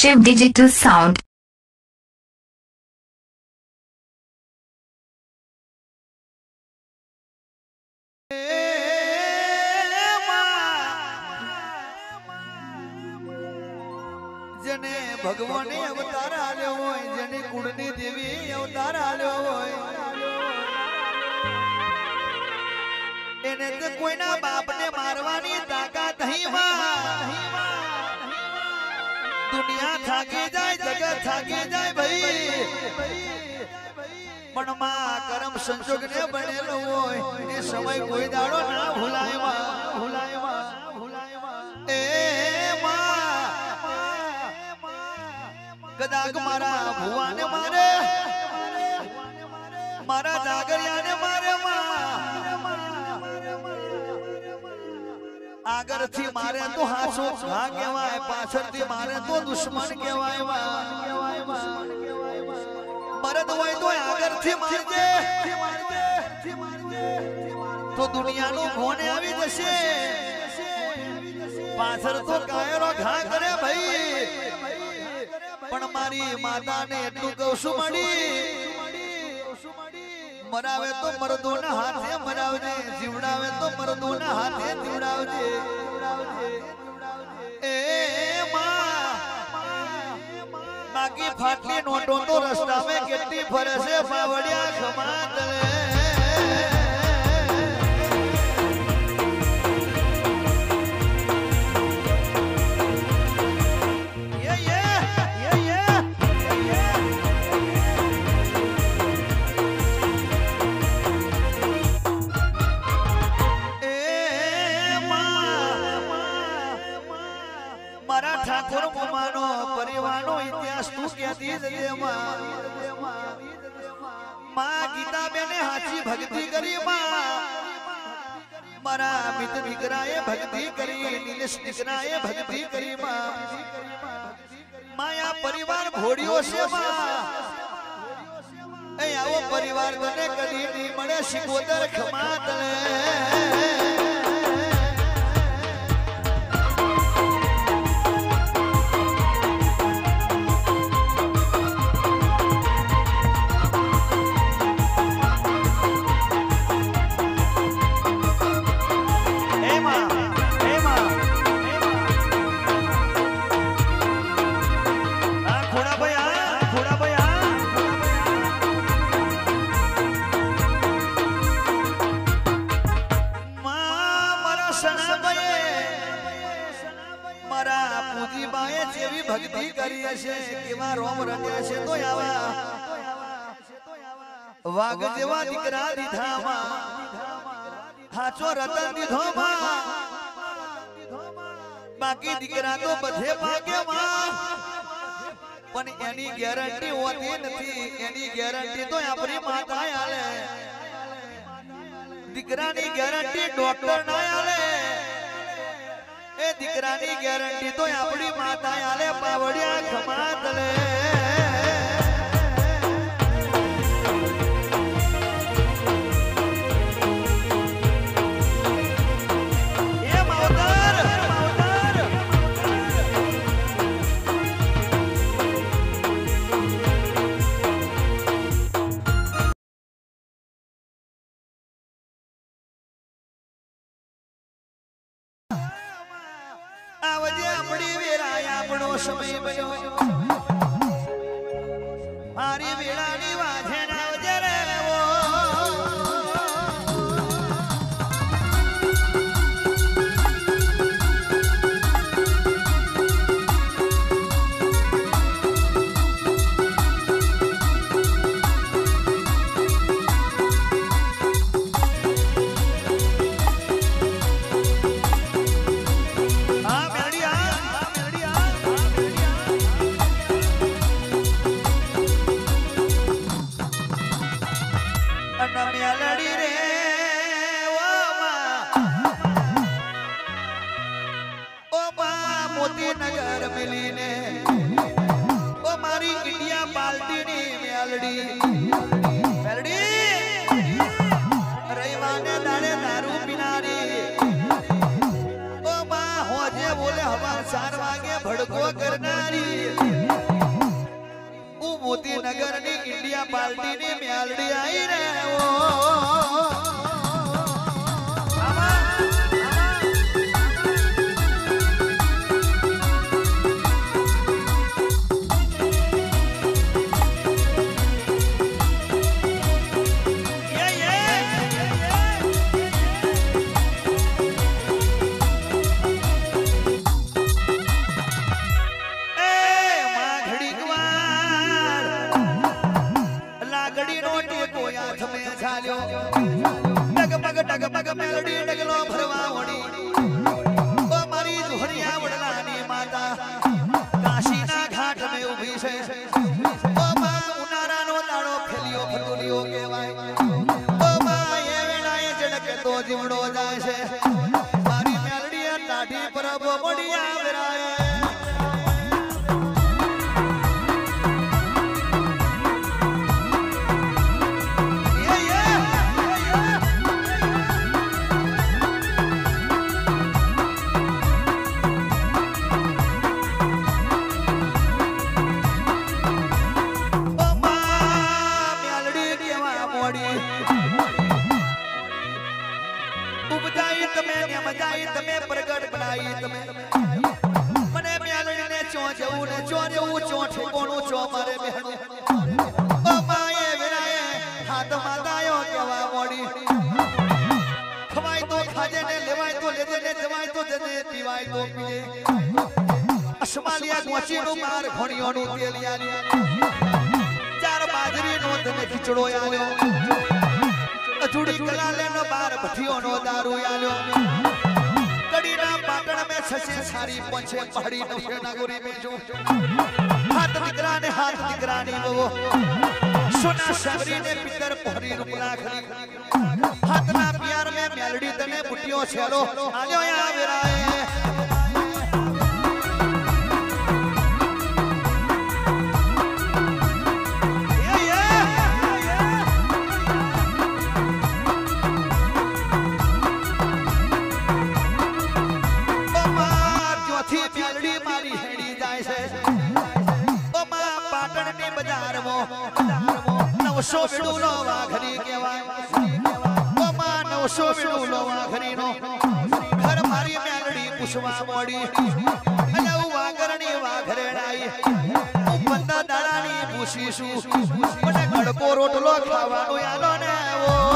Shiv Digital Sound. જેને ભગવાને અવતાર આલ્યો હોય, જેને કુળની દેવી અવતાર આલ્યો હોય એને તો કોઈના બાપને મારવાની તાકાતમાં દુનિયા થાકી જાય, જગત થાકી જાય ભાઈ. પણ માં કરમ સંજોગ ને બનેલો હોય, એ સમય કોઈ દાડો ના ભૂલાય ભૂલાય ભૂલાય એ માં કદાચ મારા ભુવાને મારે, મારા જાગરિયાને મારે આગળથી મારે તો હાસો ઘા કહેવાય પાછળથી મારે તો દુશ્મન કહેવાય. મરદ હોય તો આગળથી મારજે તો દુનિયાનું ઘોને આવી જશે? પાછળ તો કાયરો ઘા કરે ભાઈ. પણ મારી માતાને એટલું કહું છું મળી. મરાવે તો મરદોના હાથે મરાવજે, જીવડાવે તો મરદોના હાથે જીવડાવજે. એ બાકી ફાટલી નોટો તો રસ્તામાં કેટલી ફરે છે પાવડિયા ખમા પરિવાર ઘોડીઓ છે માં એ આવો પરિવાર તને કદી નહીં મળે શિકોતર ખમાત તને ભક્તિ કરી હશે કેવા રોમ રટ્યા છે તો આવા. વાઘ જેવા દીકરા દીધામાં. હાચો રતન દીધોમાં. બાકી દીકરા તો બધે ભાગે પણ એની ગેરંટી હોતી નથી. એની ગેરંટી તો આપણી માતા આલે. દીકરાની ગેરંટી ડોક્ટર ના દીકરાની ગેરંટી તો આપણી માતા આલે પાવડિયા ખમા તલે વેરાય આપણો ઠેકોણું ચો મારે બહેનો અમાએ વેરાએ હાથ માતાયો કેવા મોડી. ખવાય તો ખાજે ને, લેવાય તો લેજે ને, જવાય તો જજે, પીવાય તો પીજે અસમાલિયા ગોચીનું માર ઘોણીઓનું તેલિયાની ચાર બાજરીનો તને ખીચડો આલ્યો અજુડી કલાલે નો બાર ભઠીઓનો દારૂ આલ્યો કડીના में મે सारी पंचे पहाड़ी પહાડી નશે में जो હાથ દીકરા ને હાથ वो सुना शबरी ने पितर પિતર रुपला રૂપલા हाथ હાથના प्यार में मेलडी તને बुटियों છેલો आजो યા વેરાએ વિડુલો વાઘરી કહેવાય ઓમા નવસો વિડુલો વાઘરીનો ઘર મારી મેલડી મોડી અને હું વાઘરની વાઘરેડાઈ હું પંદર દાડાની પૂછીશું. મને ગડકો રોટલો ખાવાનો યાદો ને ઓ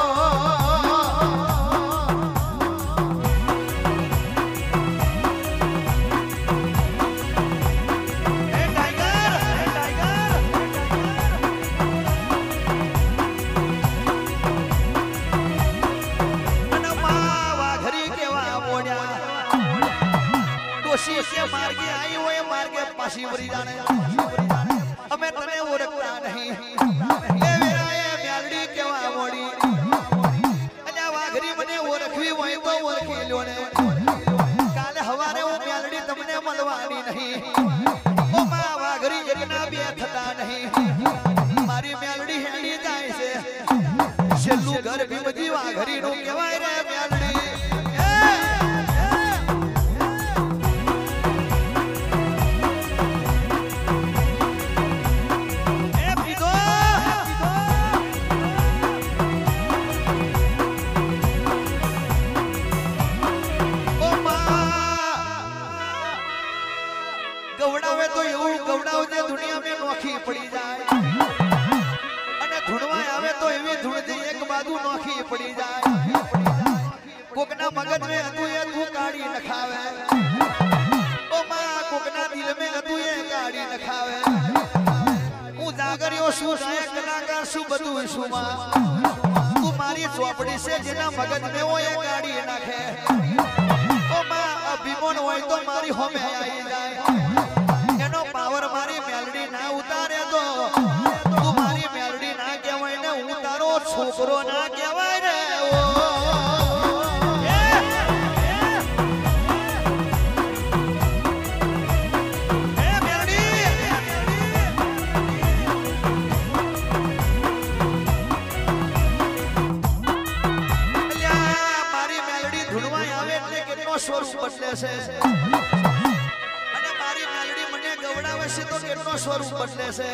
છેલ્લું ઘર ભીમજી વાઘરી નું કહેવાય રે મ્યાલડી. કોકના મગજ મે હતું એ તું કાઢી નખાવે. ઓ માં, કોકના દિલ મે હતું એ કાઢી નખાવે. હું જાગરિયો શું ગાયક કલાકાર શું બધું શું માં. તું મારી ચોપડી છે, જેના મગજ મે હોય એ કાઢી નાખે. ઓ માં, અભિમાન હોય તો મારી હોમે આવી જાય. એનો પાવર મારી મેલડી ના ઉતારે તો. તું મારી મેલડી ના કહેવાય ને હું તારો છોકરો ના કહેવાય રે ઓ. છે.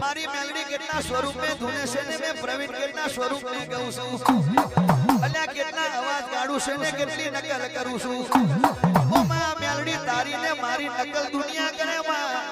મારી મેલડી કેટલા સ્વરૂપે ધૂને છે ને મેં પ્રવીણ કેટલા સ્વરૂપે ગઉં છું. અલ્યા કેટલા અવાજ કાઢું છે ને કેટલી નકલ કરું છું. ઓ માં મેલડી તારીને મારી નકલ દુનિયા કરે માં.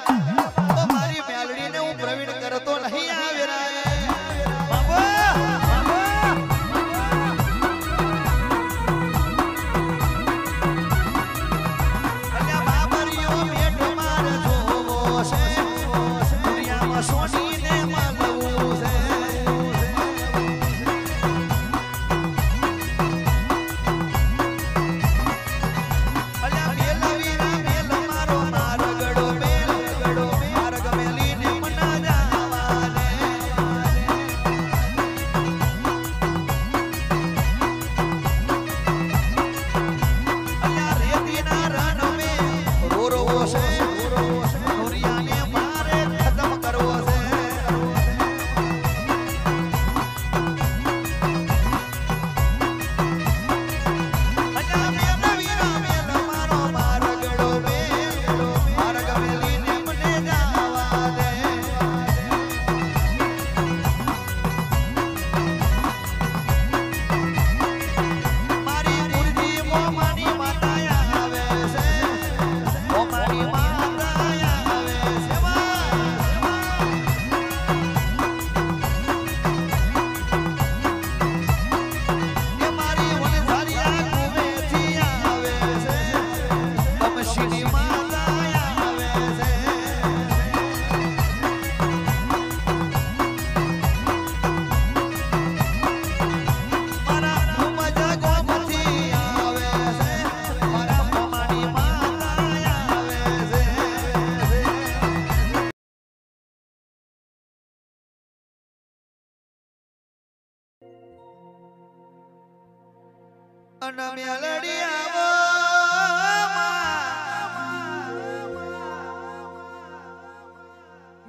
અન મેલડી આવો.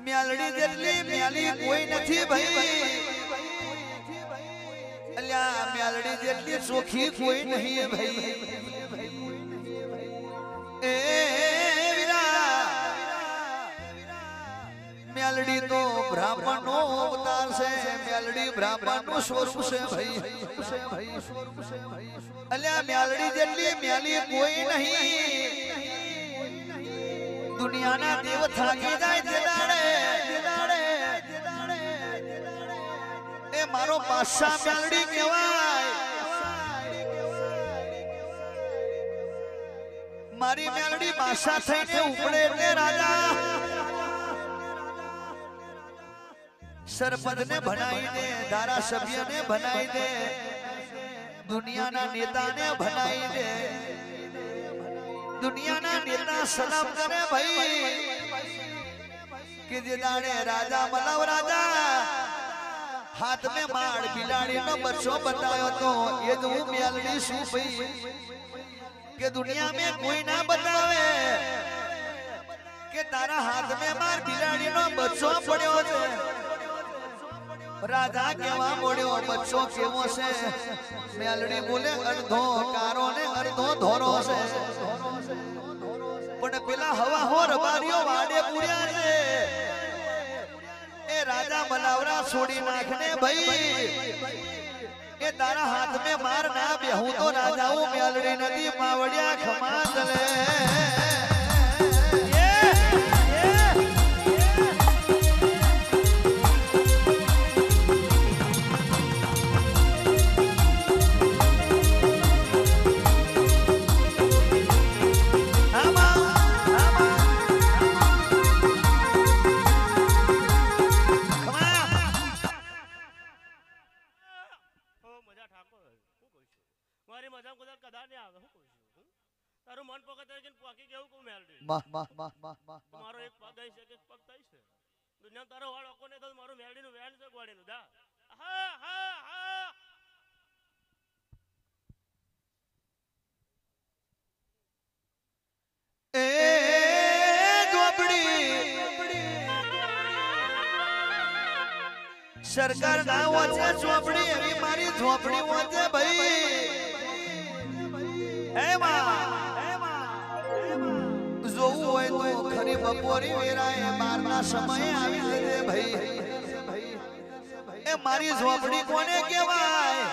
મેલડી જેટલી મેલી કોઈ નથી ભાઈ. અલ્યા મેલડી જેટલી ચોખી કોઈ નહીં ભાઈ. એ મેલડી તો બ્રાહ્મણ નો અવતાર છે. મેલડી બ્રાહ્મણનું સ્વરૂપ છે ભાઈ. અલ્યા મેલડી જેટલી મેલી કોઈ નહીં. દુનિયાના દેવ થાકી જાય દાડે એ મારો પાસા મેલડી કહેવાય. મારી મેલડી પાસા થઈને ઉપડે એટલે રાજા. સરપંચને ભણાઈ દે ધારાસભ્યને ભણાઈ દે દુનિયાના નેતાને ભણાઈ દે દુનિયાના નેતા સલામ કરે ભાઈ કે જે દાડે રાજા મલાવ રાજા હાથ મેં માળ બિલાડીનો બચ્ચો બતાવ્યો તો એ જ હું મેલડી શું ભાઈ કે દુનિયા મેં કોઈ ના બતાવે કે તારા હાથ મેં માર બિલાડીનો બચ્ચો પડ્યો છે રાજા કેવા મોડ્યો બચ્ચો કેવો છે? મેલડી બોલે, અડધો કારો ને અડધો ધોરો છે. પણ પેલા હવા હો રબારીઓ વાડે પૂર્યા છે. એ રાજા મલાવરા છોડી નાખને ભાઈ. એ તારા હાથ મે માર ના બેહું તો રાજાઓ મેલડી નદી માવડિયા ખમા ચલે મારી મજા કદાચ કદાચ નહીં આવે. હું કહું છું તારું મન પકડ તરીકે પાકી ગયું કહું મેલ. મારો એક પગ અહીં છે એક પગ થઈ છે? દુનિયા તારો વાળ ઓકો ને તો મારું મેલડીનું વેલ છે ગોળીનું. દા હા હા હા. સરકાર ના વચ્ચે ઝોપડી એવી મારી ઝોપડી વાંચે ભાઈ. જોવું હોય તો ખરી બપોરી વેરાએ બારના સમયે આવી જજે ભાઈ. એ મારી ઝોપડી કોને કહેવાય?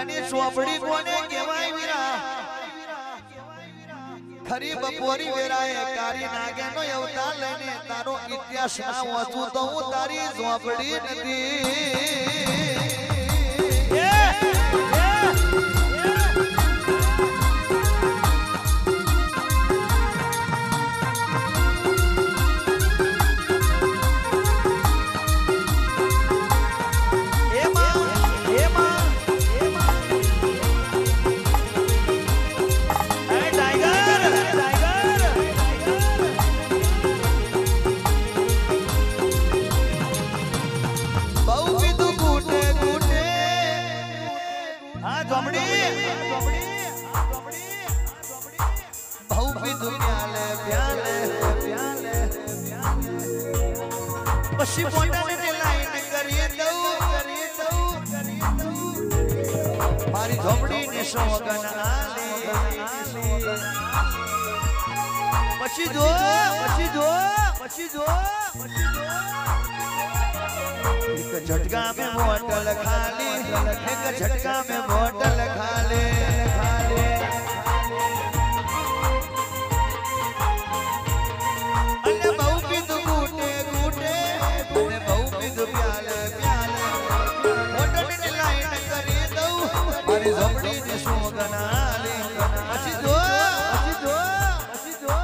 એની ઝોપડી કોને કહેવાય વીરા? ખરી બપોરી વેરાએ કારી નાગેનો અવતાર લઈને તારો ઇતિહાસ ના વાંચું તો હું તારી ઝોપડી નથી. મારી ધોબડી નિશો પછી ધો પછી ધો પછી ધો એક ઝટકા મેં બોટલ ખાલી એક ઝટકા મેં બોટલ ખાલી તારી ઝોપડી ની સોગના પછી જો પછી જો પછી જો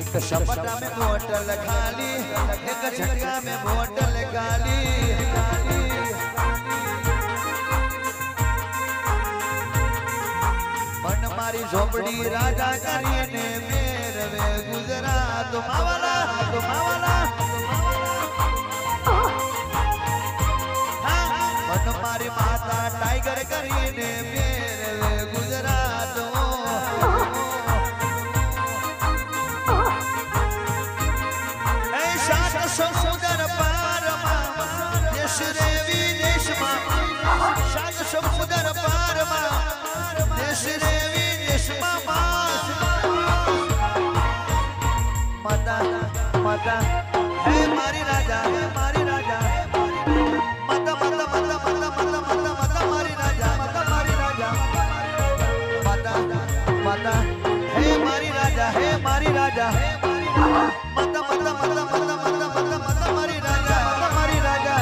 એક શપટા મે બોટલ ખાલી, એક ઝટકા મે બોટલ ખાલી મન મારી ઝોપડી રાજા કરીને મેરવે ગુજરાત માવાલા માવાલા માવાલા. મન મારી માતા ટાઈગર કરીને મેરવે ગુજરાત પારમાં દેશ રે વિદેશમાં શાંત સમુદર પારમાં દેશ રે વિદેશમાં માતા માતા મારી રાજા મારી માતા. હે મારી રાજા, હે મારી રાજા. હે મારી રાજા માતા માતા માતા માતા માતા માતા માતા, મારી રાજા, માતા, મારી રાજા.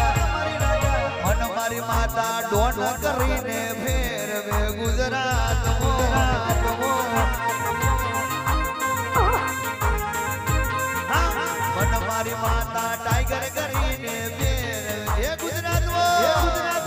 મન મારી માતા ડોન કરીને ફેરવે ગુજરાત મારી માતા ટાઈગર કરીને ફેરવે ગુજરાત ગુજરાત